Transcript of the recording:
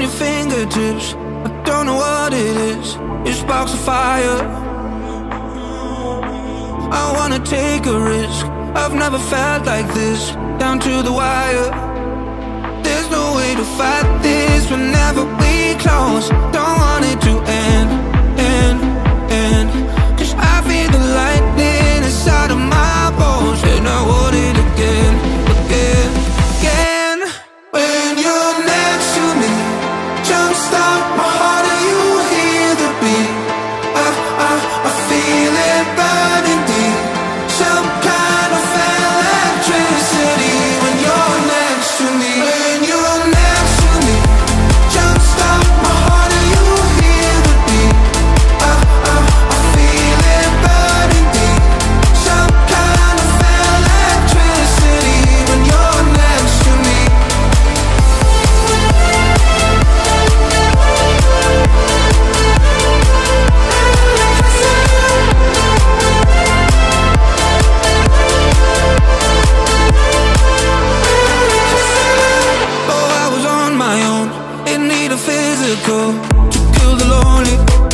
your fingertips. I don't know what it is. It sparks a fire. I wanna take a risk. I've never felt like this. Down to the wire. There's no way to fight this. Whenever we feel the lonely.